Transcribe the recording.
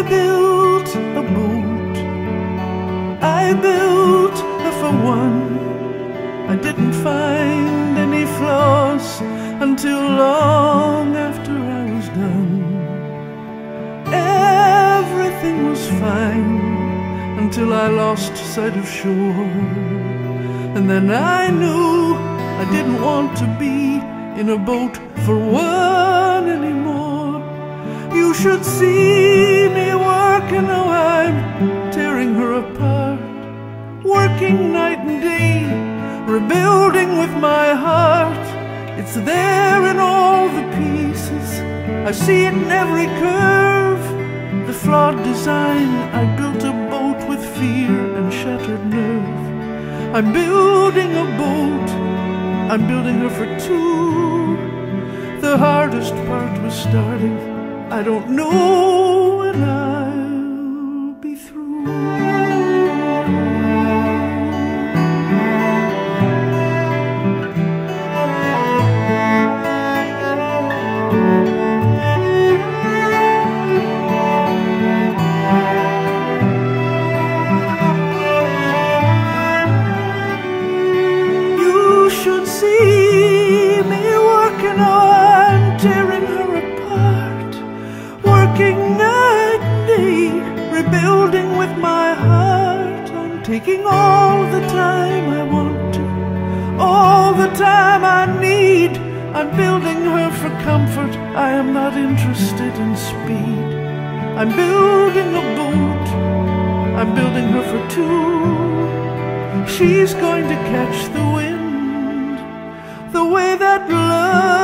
I built a boat. I built her for one. I didn't find any flaws until long after I was done. Everything was fine until I lost sight of shore. And then I knew I didn't want to be in a boat for one anymore. You should see me It's there in all the pieces. I see it in every curve. The flawed design. I built a boat with fear and shattered nerve. I'm building a boat. I'm building her for two. The hardest part was starting. I don't know see me working on tearing her apart, working night and day, rebuilding with my heart. I'm taking all the time I want all the time I need. I'm building her for comfort. I am not interested in speed. I'm building a boat. I'm building her for two. She's going to catch the wind way that love